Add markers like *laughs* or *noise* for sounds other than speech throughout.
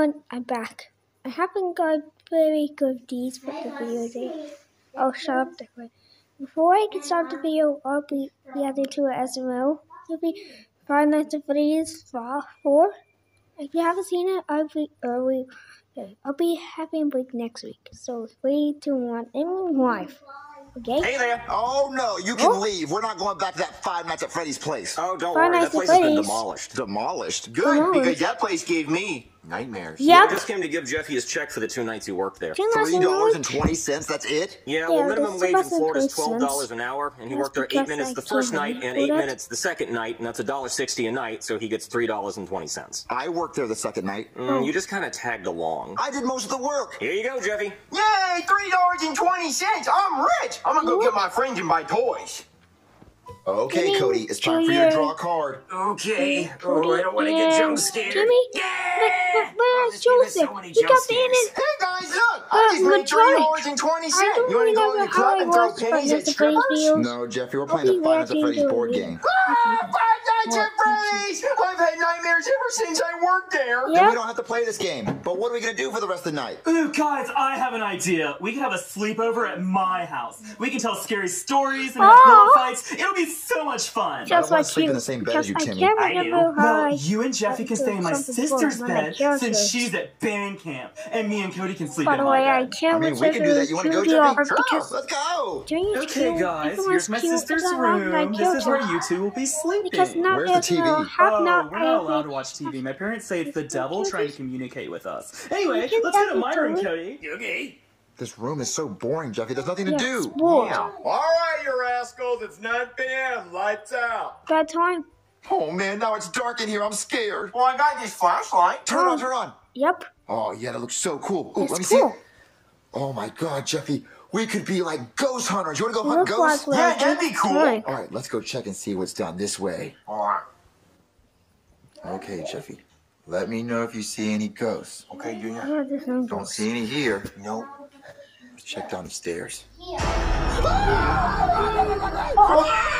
I'm back. I haven't got very good deeds for the video today. Oh, shut up, Declan. Before I can start the video, I'll be reacting to an SML. It'll be Five Nights at Freddy's 4. If you haven't seen it, I'll be early. I'll be having a break next week. So, three three, two, one, and live. Okay? Hey there. Oh no, you can Oh. leave. We're not going back to that Five Nights at Freddy's place. Oh, don't Five worry. Nights That place has been demolished. Demolished. Good, Demolished. because that place gave me nightmares. Yep. I just came to give Jeffy his check for the two nights he worked there. Three dollars and twenty. That's it. Yeah, Yeah, well, minimum wage in Florida is twelve dollars an hour, and he worked there eight minutes the first night and eight minutes the second night, and that's a dollar sixty a night. So he gets three dollars and twenty cents. I worked there the second night. Mm, you just kind of tagged along. I did most of the work. Here you go, Jeffy. Yay, three dollars and twenty cents. I'm rich. I'm gonna go get my friends and buy toys. Okay, Jimmy, Cody, it's time for you to draw a card. Okay. Oh, I don't want to get jump scared. Jimmy, but, but where's Joseph? He got banned. Hey guys, look! Uh, I just made Matronic. three dollars and twenty I cents. don't You wanna go to the club and I throw watched pennies Five at Nights at Freddy's strippers? No, Jeffy, we're playing the Five Nights at reacting Freddy's board game. Ah, Five Nights at What? Freddy's! I've had nightmares ever since I worked there. Then we don't have to play this game. But what are we gonna do for the rest of the night? Ooh, guys, I have an idea. We can have a sleepover at my house. We can tell scary stories and have Aw. pillow fights. It'll be so much fun. Just wanna like sleep you. in the same bed as you, I Timmy. can't I do. remember how Well, you and Jeffy can stay in my sister's for one of my bed since she's at band camp, and me and Cody can sleep By in the my way, I bed. can't I mean, we can do that. You wanna go, Studio Jeffy? Sure, because let's go. during the Okay, guys, here's my sister's is around my room. This is where you two will be sleeping. Where's the TV? Oh, not we're I not allowed to watch TV. My parents say it's the devil trying to communicate with us. Anyway, let's go to tell my room, Joey. Cody. Okay. This room is so boring, Jeffy. There's nothing to Yes, do. bored. All right, you rascals. It's 9 p.m. Lights out. Bad time. Oh man, now it's dark in here. I'm scared. Well, I got this flashlight. Turn it on, turn on. Yep. Oh yeah, that looks so cool. Ooh, It's let me see. cool. it. Oh my god, Jeffy, we could be like ghost hunters. You wanna go hunt Look ghosts? like Yeah, that'd be cool. fine. All right, let's go check and see what's down this way. All right. Okay, Jeffy. Let me know if you see any ghosts. Okay, Junior. Oh, there's no Don't ghost. see any here. Nope. Check down the stairs.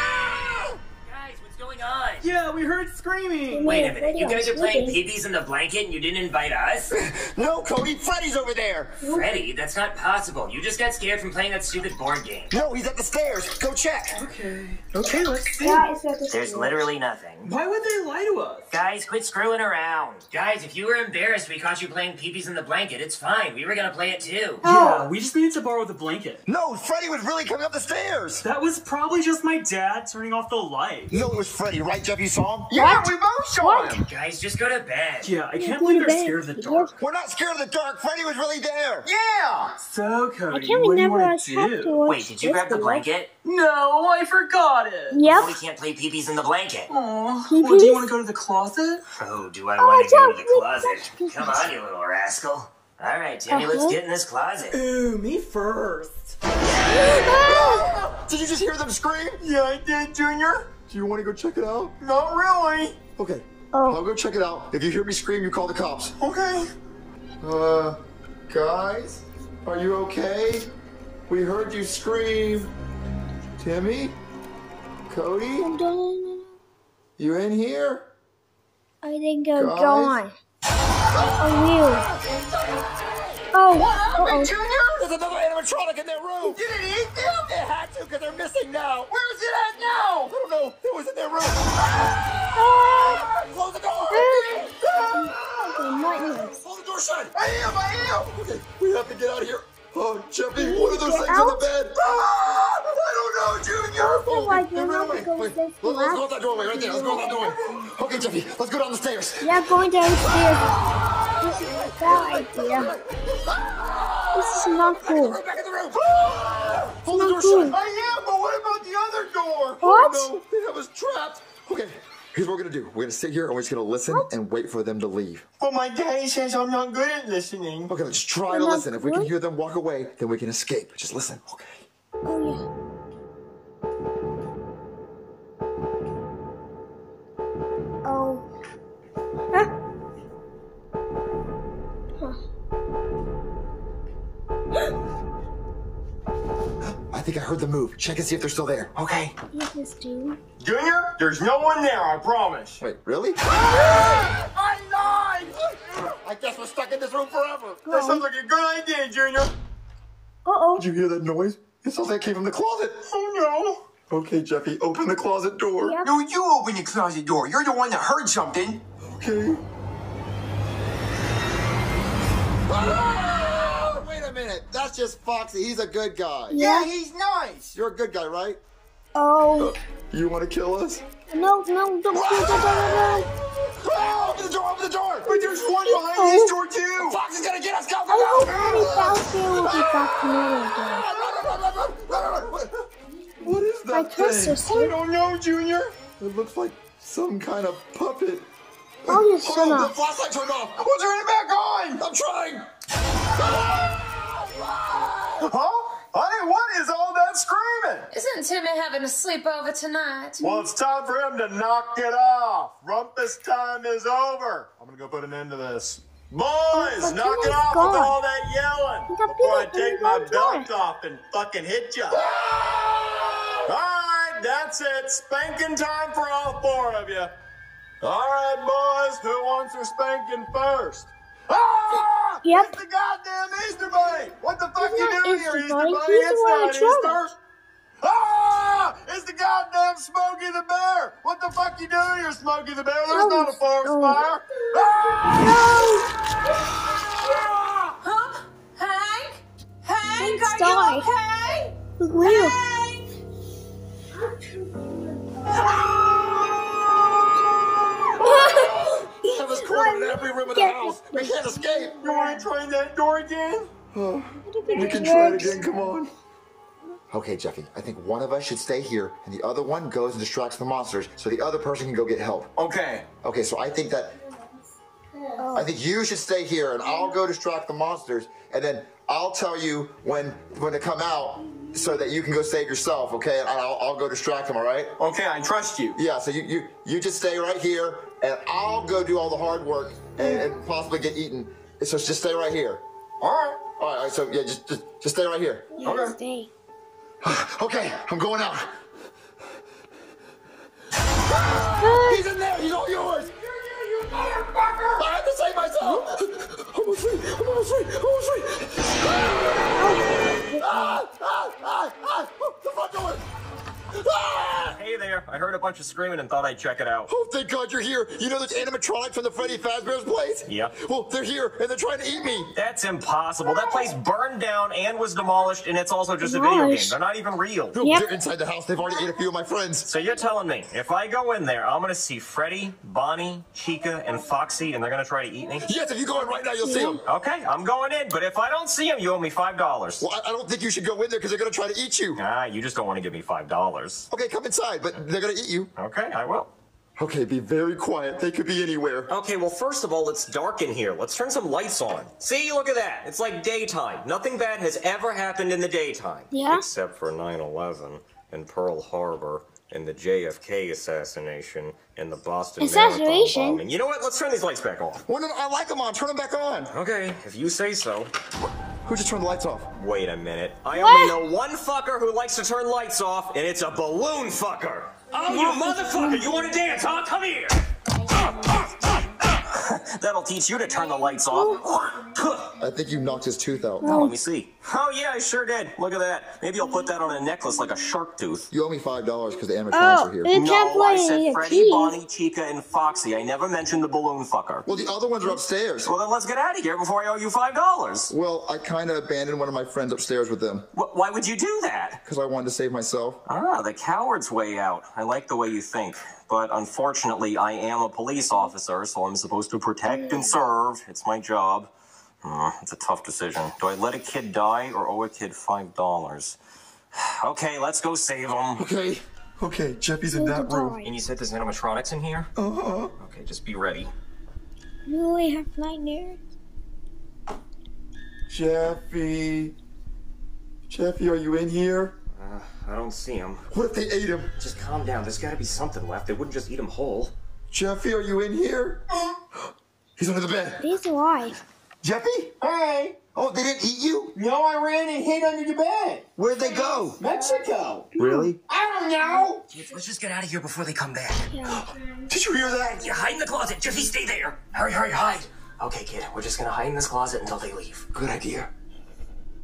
Guys, what's going on? Yeah, we heard screaming. Wait a minute, You guys are I'm playing sleeping. peepees in the blanket and you didn't invite us? *laughs* No, Cody, Freddy's over there. Freddy, that's not possible. You just got scared from playing that stupid board game. No, he's at the stairs. Go check. Okay. Okay, let's see. Guys, the There's school. literally nothing. Why would they lie to us? Guys, quit screwing around. Guys, if you were embarrassed we caught you playing peepees in the blanket, it's fine. We were gonna play it too. Oh. Yeah, we just needed to borrow the blanket. No, Freddy was really coming up the stairs. That was probably just my dad turning off the light. No, it was Freddy, right, Jeff? You saw him? Yeah, we both saw What? him. Guys, just go to bed. Yeah, I can't believe they're bed. scared of the dark. We're not scared of the dark. Freddy was really there. Yeah. So, I Cody, can't what do you remember want us to do? Wait, did you grab the blanket? No, I forgot it. Yep. We can't play peepees in the blanket. Aw, Peepees? well, do you want to go to the closet? Oh, do I Oh, want to go to the closet? Come on, you little rascal. All right, Timmy, let's Uh-huh. get in this closet. Ooh, me first. *gasps* Did you just hear them scream? Yeah, I did, Junior. Do you want to go check it out? Not really. Okay. Oh. I'll go check it out. If you hear me scream, you call the cops. Okay. Uh, guys, are you okay? We heard you scream. Timmy? Cody? You in here? I think I'm Guys? gone. Oh, you. Oh, what uh-oh. Junior? There's another animatronic in their room. Did it eat them? It had to, because they're missing now. Where's it at now? I don't know. It was in their room. Ah! Close the door. Okay, nightmares. Close the door shut. I am, I am. Okay, we have to get out of here. Oh, Jeffy, what are those things on the bed? Ah, I don't know, Junior. Oh, like they you're ran not away. gonna Wait, go let- Let's go out that doorway right there. Let's go out that doorway. Okay, Jeffy, let's go down the stairs. Yeah, going downstairs. This is a bad idea. This is not cool. Right back in the room. Ah, Hold the door cool. shut. I am, but what about the other door? What? Oh, no, they have us trapped. Okay, here's what we're gonna do. We're gonna sit here and we're just gonna listen and wait for them to leave. But my daddy says I'm not good at listening. Okay, let's try You're to not listen. If we can hear them walk away, then we can escape. Just listen. Okay. Oh, yeah. Think I heard them move. Check and see if they're still there. Okay. Yes, dude. Junior, there's no one there, I promise. Wait, really? *laughs* I lied! I guess we're stuck in this room forever. That sounds like a good idea, Junior. Uh-oh. Did you hear that noise? It sounds like it came from the closet. Oh no. Okay, Jeffy, open the closet door. Yep. no. No, you open the closet door. You're the one that heard something. Okay. Ah! Wait a minute. That's just Foxy. He's a good guy. Yeah, he's nice. You're a good guy, right? Oh. You want to kill us? No, no, don't do that. *laughs* Ah, open the door! Open the door! But there's one behind this door too. Fox is gonna get us! Go, go, I hope go! Honey Falcon will be back again. What- What is that twin thing? I don't know, Junior. It looks like some kind of puppet. Oh, you Hold son on, the flashlight turned off. We'll turn it back on. I'm trying. Huh? Honey, what is all that screaming? Isn't Timmy having a sleepover tonight? Well, it's time for him to knock it off. Rumpus time is over. I'm gonna go put an end to this. Boys, but knock it off gone. with all that yelling before I beat up in take my belt door. off and fucking hit you. All right, that's it. Spanking time for all four of you. All right, boys, who wants their spanking first? Ah! Yep. It's the goddamn Easter Bunny! What the fuck It's you not doing Easter here, Easter Bunny. Bunny? He's the It's not in trouble. Easter! Ah! It's the goddamn Smokey the Bear! What the fuck you doing here, Smokey the Bear? There's Oh, not a forest oh. fire! Ah! Huh? Hank? Hank, Let's are die. you okay? Real. Hank! Have cornered in every room of the house. We can't escape. You wanna try that door again? We can try it again. Come on. Okay, Jeffy. I think one of us should stay here, and the other one goes and distracts the monsters, so the other person can go get help. Okay. Okay, so I think that I think you should stay here, and I'll go distract the monsters, and then I'll tell you when when to come out, so that you can go save yourself. Okay, and I'll, I'll go distract them. All right? Okay, I trust you. Yeah. So you you you just stay right here, and I'll go do all the hard work and, and possibly get eaten. So just stay right here. Alright. All right. all right, So yeah, just just just stay right here. Yes, *sighs* they. Okay, I'm going out. He's in there. He's all yours. You, you, you motherfucker! I have to save myself. *laughs* I'm almost free. I'm almost free. I'm almost free. *laughs* I heard a bunch of screaming and thought I'd check it out. Oh, thank God you're here. You know those animatronics from the Freddy Fazbear's place? Yep. Well, they're here and they're trying to eat me. That's impossible. That place burned down and was demolished, and it's also just a video game. They're not even real. No, Yep. They're inside the house. They've already ate a few of my friends. So you're telling me, if I go in there, I'm gonna see Freddy, Bonnie, Chica, and Foxy, and they're gonna try to eat me? Yes, if you go in right now, you'll see them. Okay, I'm going in, but if I don't see them, you owe me five dollars. Well, I, I don't think you should go in there because they're going to try to eat you. Ah, you just don't want to give me five dollars. Okay, come inside, but they're going to eat you. Okay, I will. Okay, be very quiet. They could be anywhere. Okay, well, first of all, it's dark in here. Let's turn some lights on. See, look at that. It's like daytime. Nothing bad has ever happened in the daytime. Yeah? Except for 9 11 and Pearl Harbor and the JFK assassination and the Boston Marathon Assassination? bombing. You know what? Let's turn these lights back on. Well, no, no, I like them on. Turn them back on. Okay, if you say so. Who just turned the lights off? Wait a minute. I What? only know one fucker who likes to turn lights off, and it's a balloon fucker. Oh, you motherfucker! You want to dance, huh? Come here! *laughs* That'll teach you to turn the lights off. I think you knocked his tooth out. Now, let me see. Oh, yeah, I sure did. Look at that. Maybe I'll put that on a necklace like a shark tooth. You owe me five dollars because the animatronics Oh, are here. you can't No, I said Freddy, keys. Bonnie, Chica, and Foxy. I never mentioned the balloon fucker. Well, the other ones are upstairs. Well, then let's get out of here before I owe you five dollars. Well, I kind of abandoned one of my friends upstairs with them Wh- Why would you do that? because I wanted to save myself. Ah, the coward's way out. I like the way you think. But unfortunately, I am a police officer, so I'm supposed to protect and serve. It's my job. Hmm, it's a tough decision. Do I let a kid die or owe a kid five dollars? *sighs* Okay, let's go save him. Okay. Okay, Jeffy's in that room. And you said there's animatronics in here? Uh huh. Okay, just be ready. You only have nightmares. Jeffy. Jeffy, are you in here? I don't see him. What if they ate him? Just calm down. There's gotta be something left. They wouldn't just eat him whole. Jeffy, are you in here? *gasps* He's under the bed. He's alive. Jeffy? Hey! Oh, they didn't eat you? No, I ran and hid under the bed. Where'd they go? Mexico. Really? I don't know. Kids, let's just get out of here before they come back. Yeah. *gasps* Did you hear that? Yeah, hide in the closet. Jeffy, stay there. Hurry, hurry, hide. Okay, kid, we're just gonna hide in this closet until they leave. Good idea.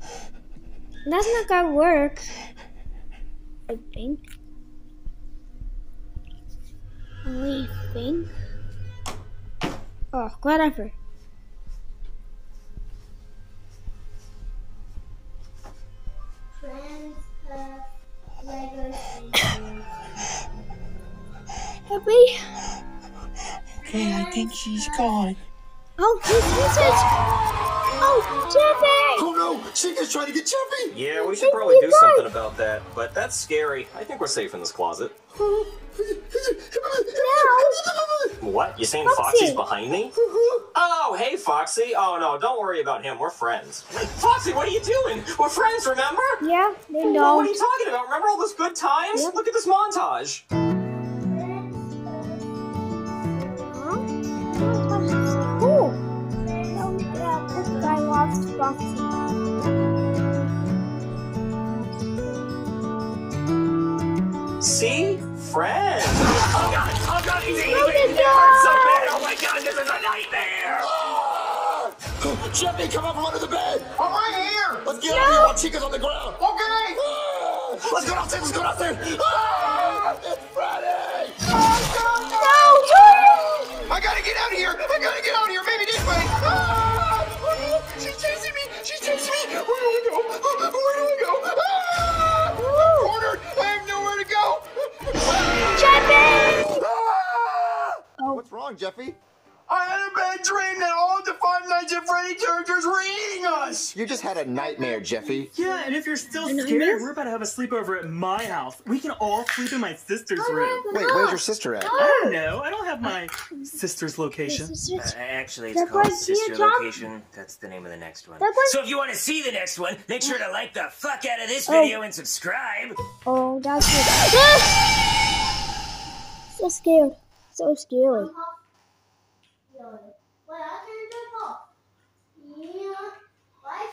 That's not gonna work. I think. We think. Oh, whatever. Happy? Okay, I think she's gone. Oh, his message! Oh, Jeffy! Oh no, Chica's trying to get Jeffy. Yeah, we should probably do something about that, but that's scary. I think we're safe in this closet. What? You saying Foxy. Foxy's behind me? Mm-hmm. Oh, hey, Foxy. Oh, no, don't worry about him. We're friends. Foxy, what are you doing? We're friends, remember? Yeah, they know. What are you talking about? Remember all those good times? Yep. Look at this montage. Huh? Cool. Oh, yeah, this guy loves Foxy. Ah! Jeffy, come up from under the bed. I'm right here. Let's get out of here while Chica's on the ground. Okay. Let's go downstairs. Let's go downstairs. Ah! It's Friday. No, Jordan! I gotta get out of here! I gotta get out of here! Maybe this way! Ah! Oh, she's chasing me! She's chasing me! Where do I go? Where do I go? Ah! Cornered! I have nowhere to go! Jeffy! Ah! Oh. What's wrong, Jeffy? I had a bad dream that all the Five Nights at Freddy characters were eating us. You just had a nightmare, Jeffy. Yeah, and if you're still And I scared, miss- we're about to have a sleepover at my house. We can all sleep in my sister's room. Wait, where's your sister at? I don't know. I don't have my sister's location. This is just- Uh, actually, it's That called Sister John? Location. That's the name of the next one. That So if you want to see the next one, make sure to like the fuck out of this Oh. video and subscribe. Oh, that's it. Ah! *laughs* So scared. So scary.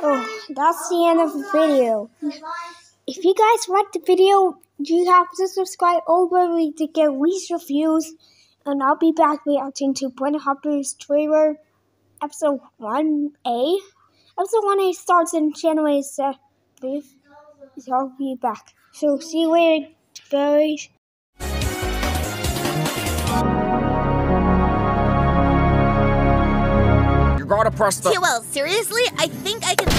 Oh, that's the end of the video. If you guys liked the video, you have to subscribe over to get least reviews. And I'll be back reacting to Brent Hopper's trailer, episode 1A. Episode 1A starts in January 7th. So I'll be back. So see you later, guys. brought across the. Seriously? I think I can.